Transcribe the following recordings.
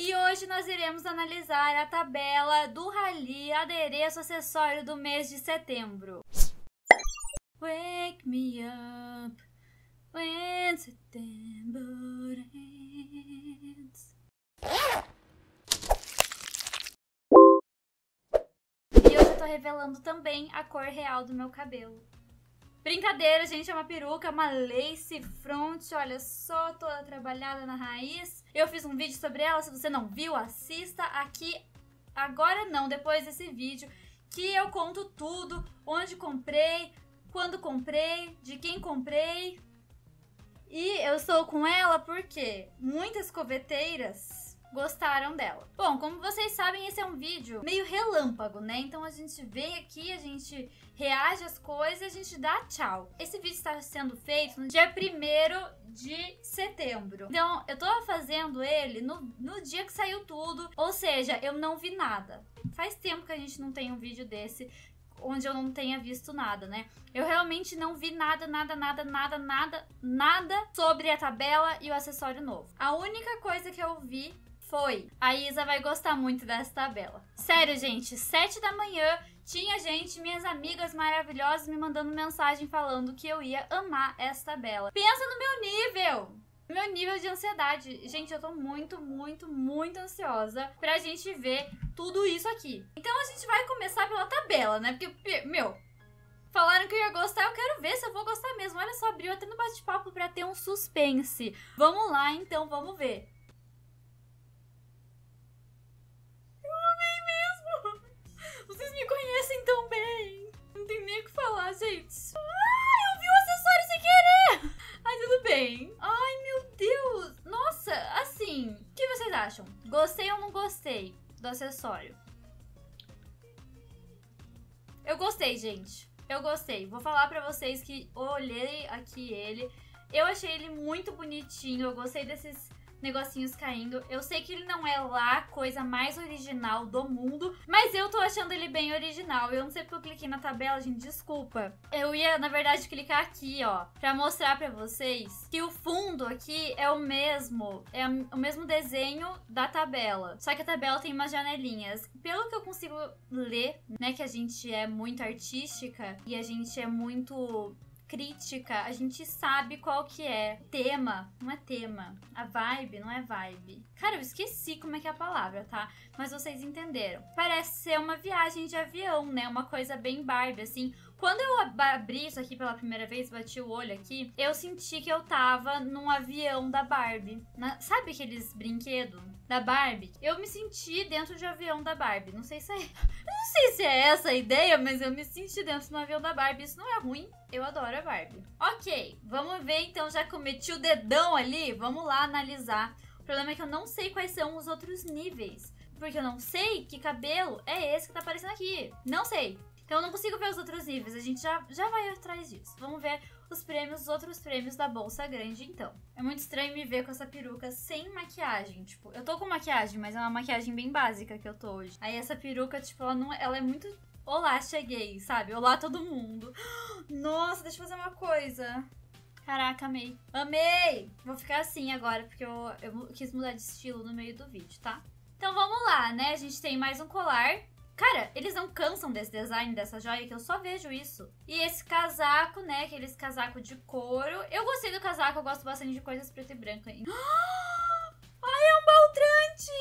E hoje nós iremos analisar a tabela do Rally Adereço Acessório do mês de setembro. Wake me up when September ends. E hoje eu tô revelando também a cor real do meu cabelo. Brincadeira, gente, é uma peruca, uma lace front, olha só, toda trabalhada na raiz. Eu fiz um vídeo sobre ela, se você não viu, assista aqui, agora não, depois desse vídeo, que eu conto tudo, onde comprei, quando comprei, de quem comprei. E eu estou com ela porque muitas coveteiras gostaram dela. Bom, como vocês sabem, esse é um vídeo meio relâmpago, né? Então a gente vem aqui, a gente reage às coisas e a gente dá tchau. Esse vídeo está sendo feito no dia 1 de setembro. Então, eu tô fazendo ele no, no dia que saiu tudo, ou seja, eu não vi nada. Faz tempo que a gente não tem um vídeo desse onde eu não tenha visto nada, né? Eu realmente não vi nada, nada, nada, nada, nada, nada sobre a tabela e o acessório novo. A única coisa que eu vi foi. A Isa vai gostar muito dessa tabela. Sério, gente, sete da manhã tinha gente, minhas amigas maravilhosas, me mandando mensagem falando que eu ia amar essa tabela. Pensa no meu nível! Meu nível de ansiedade. Gente, eu tô muito, muito, muito ansiosa pra gente ver tudo isso aqui. Então a gente vai começar pela tabela, né? Porque, meu, Falaram que eu ia gostar, eu quero ver se eu vou gostar mesmo. Olha só, abriu até no bate-papo pra ter um suspense. Vamos lá, então, vamos ver. Vocês me conhecem tão bem. Não tem nem o que falar, gente. Ah, eu vi o acessório sem querer. Ai, tudo bem. Ai, meu Deus. Nossa, assim, o que vocês acham? Gostei ou não gostei do acessório? Eu gostei, gente. Eu gostei. Vou falar pra vocês que olhei aqui ele. Eu achei ele muito bonitinho. Eu gostei desses negocinhos caindo. Eu sei que ele não é lá a coisa mais original do mundo, mas eu tô achando ele bem original. Eu não sei porque eu cliquei na tabela, gente, desculpa. Eu ia, na verdade, clicar aqui, ó, pra mostrar pra vocês que o fundo aqui é o mesmo, é o mesmo desenho da tabela. Só que a tabela tem umas janelinhas. Pelo que eu consigo ler, né, que a gente é muito artística e a gente é muito crítica, a gente sabe qual que é. Tema, não é tema. A vibe não é vibe. Cara, eu esqueci como é que é a palavra, tá? Mas vocês entenderam. Parece ser uma viagem de avião, né? Uma coisa bem Barbie, assim. Quando eu abri isso aqui pela primeira vez, bati o olho aqui, eu senti que eu tava num avião da Barbie. Na, sabe aqueles brinquedos da Barbie? Eu me senti dentro de um avião da Barbie. Não sei se é. não sei se é essa a ideia, mas eu me senti dentro de um avião da Barbie. Isso não é ruim. Eu adoro a Barbie. Ok, vamos ver então. Já cometi o dedão ali. Vamos lá analisar. O problema é que eu não sei quais são os outros níveis. Porque eu não sei que cabelo é esse que tá aparecendo aqui. Não sei. Então eu não consigo ver os outros níveis, a gente já, já vai atrás disso. Vamos ver os prêmios, os outros prêmios da Bolsa Grande, então. É muito estranho me ver com essa peruca sem maquiagem, tipo, eu tô com maquiagem, mas é uma maquiagem bem básica que eu tô hoje. Aí essa peruca, tipo, ela, não, ela é muito... Olá, cheguei, sabe? Olá, todo mundo. Nossa, deixa eu fazer uma coisa. Caraca, amei. Amei! Vou ficar assim agora, porque eu, eu quis mudar de estilo no meio do vídeo, tá? Então vamos lá, né? A gente tem mais um colar Cara, eles não cansam desse design dessa joia, que eu só vejo isso. E esse casaco, né? Aqueles casaco de couro. Eu gostei do casaco, eu gosto bastante de coisas preto e branco. Ai, é um baltrante!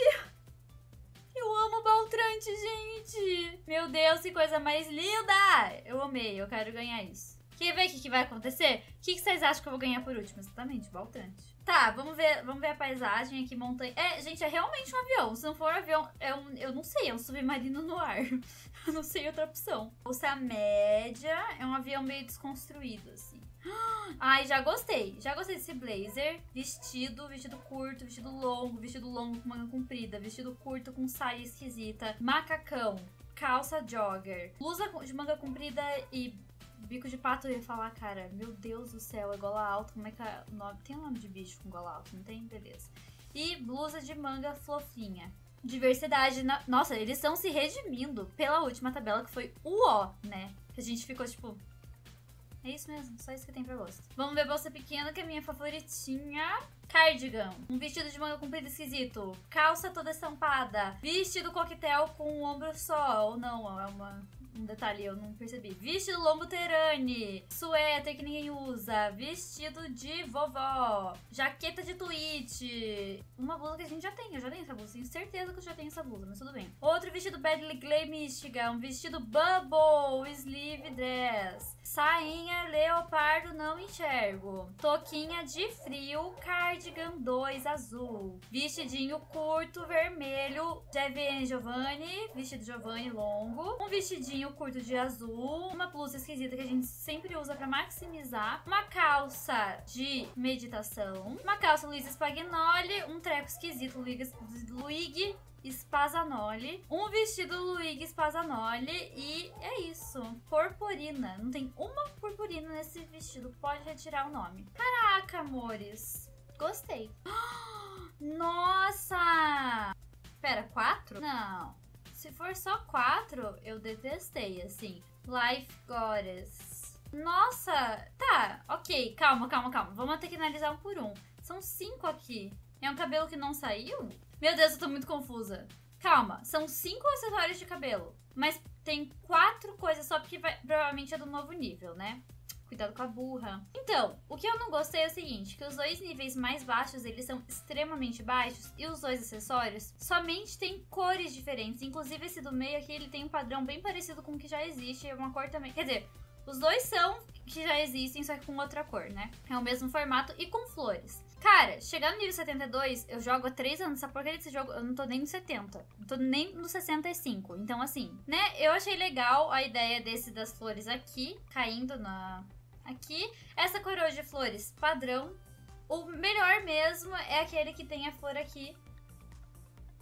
Eu amo baltrante, gente! Meu Deus, que coisa mais linda! Eu amei, eu quero ganhar isso. Quer ver o que, que vai acontecer? O que, que vocês acham que eu vou ganhar por último? Exatamente, baltrante. Tá, vamos ver, vamos ver a paisagem aqui, montanha. É, gente, é realmente um avião. Se não for um avião, é um, eu não sei, é um submarino no ar. eu não sei outra opção. Bolsa média é um avião meio desconstruído, assim. Ai, já gostei. Já gostei desse blazer. Vestido, vestido curto, vestido longo, vestido longo com manga comprida, vestido curto com saia esquisita, macacão, calça jogger, blusa de manga comprida e Bico de pato eu ia falar, cara, meu Deus do céu, é gola alta, como é que é o nome? Tem um nome de bicho com gola alta, não tem? Beleza. E blusa de manga fofinha. Diversidade, na... nossa, eles estão se redimindo pela última tabela, que foi o O, né? Que a gente ficou tipo. É isso mesmo, só isso que tem pra gosto. Vamos ver bolsa pequena, que é a minha favoritinha. Cardigan. Um vestido de manga comprida esquisito. Calça toda estampada. Vestido coquetel com um ombro só. Ou não, é uma um detalhe, eu não percebi. Vestido lombo terane. Suéter que ninguém usa. Vestido de vovó. Jaqueta de tweet. Uma blusa que a gente já tem. Eu já tenho essa blusa. Tenho certeza que eu já tenho essa blusa, mas tudo bem. Outro vestido Badly Glay Mística. Um vestido Bubble Sleeve Dress. Sainha leopardo não enxergo. Toquinha de frio, cardigan 2 azul. Vestidinho curto vermelho, Jevene Giovanni, vestido Giovanni longo. Um vestidinho curto de azul, uma blusa esquisita que a gente sempre usa para maximizar. Uma calça de meditação, uma calça Luiz Spagnoli, um treco esquisito Luigi Spazanoli, um vestido Luigi Spazanoli e é isso. Purpurina. Não tem uma purpurina nesse vestido. Pode retirar o nome. Caraca, amores. Gostei. Nossa! Pera, quatro? Não. Se for só quatro, eu detestei, assim. Life Goddess. Nossa! Tá, ok. Calma, calma, calma. Vamos ter que analisar um por um. São cinco aqui. É um cabelo que não saiu? Meu Deus, eu tô muito confusa. Calma, são cinco acessórios de cabelo, mas tem quatro coisas só porque vai, provavelmente é do novo nível, né? Cuidado com a burra. Então, o que eu não gostei é o seguinte, que os dois níveis mais baixos, eles são extremamente baixos e os dois acessórios somente têm cores diferentes. Inclusive esse do meio aqui, ele tem um padrão bem parecido com o que já existe, é uma cor também. Quer dizer, os dois são que já existem, só que com outra cor, né? É o mesmo formato e com flores. Cara, chegar no nível 72, eu jogo há 3 anos essa porcaria desse jogo, eu não tô nem no 70. Não tô nem no 65. Então, assim, né? Eu achei legal a ideia desse das flores aqui, caindo na... Aqui. Essa coroa de flores padrão. O melhor mesmo é aquele que tem a flor aqui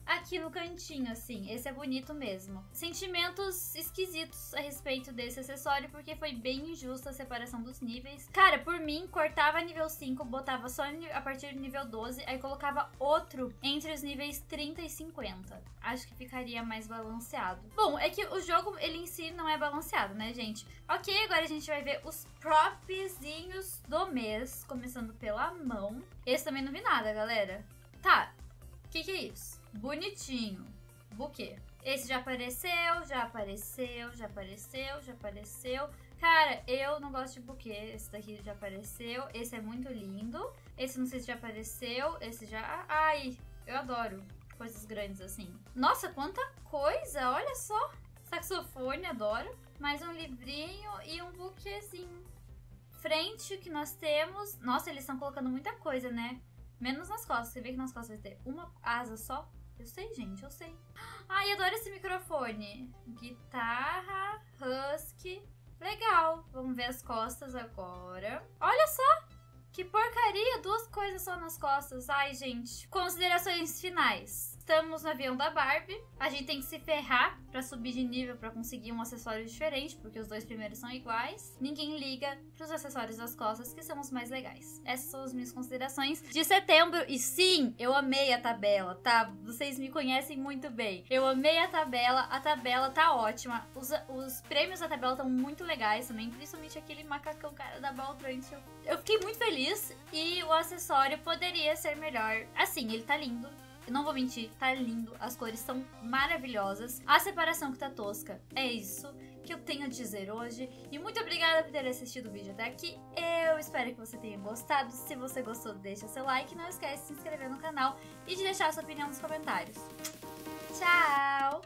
aqui no cantinho, assim. Esse é bonito mesmo. Sentimentos esquisitos a respeito desse acessório, porque foi bem injusta a separação dos níveis. Cara, por mim, cortava nível 5, botava só a partir do nível 12, aí colocava outro entre os níveis 30 e 50. Acho que ficaria mais balanceado. Bom, é que o jogo, ele em si não é balanceado, né, gente? Ok, agora a gente vai ver os propzinhos do mês, começando pela mão. Esse também não vi nada, galera. Tá, o que, que é isso? Bonitinho. Buquê. Esse já apareceu, já apareceu, já apareceu, já apareceu. Cara, eu não gosto de buquê. Esse daqui já apareceu. Esse é muito lindo. Esse não sei se já apareceu. Esse já... Ai, eu adoro coisas grandes assim. Nossa, quanta coisa! Olha só. Saxofone, adoro. Mais um livrinho e um buquêzinho. Frente que nós temos... Nossa, eles estão colocando muita coisa, né? Menos nas costas. Você vê que nas costas vai ter uma asa só. Eu sei, gente, eu sei. Ai, adoro esse microfone. Guitarra, husky. Legal. Vamos ver as costas agora. Olha só! Que porcaria! Duas coisas só nas costas. Ai, gente. Considerações finais. Estamos no avião da Barbie. A gente tem que se ferrar para subir de nível para conseguir um acessório diferente, porque os dois primeiros são iguais. Ninguém liga pros acessórios das costas, que são os mais legais. Essas são as minhas considerações de setembro. E sim, eu amei a tabela, tá? Vocês me conhecem muito bem. Eu amei a tabela, a tabela tá ótima. Os, os prêmios da tabela estão muito legais também, principalmente aquele macacão cara da Baltrante. Eu, eu fiquei muito feliz e o acessório poderia ser melhor. Assim, ele tá lindo não vou mentir, tá lindo, as cores são maravilhosas, a separação que tá tosca. É isso que eu tenho a dizer hoje. E muito obrigada por ter assistido o vídeo até aqui. Eu espero que você tenha gostado. Se você gostou, deixa seu like. Não esquece de se inscrever no canal e de deixar sua opinião nos comentários. Tchau!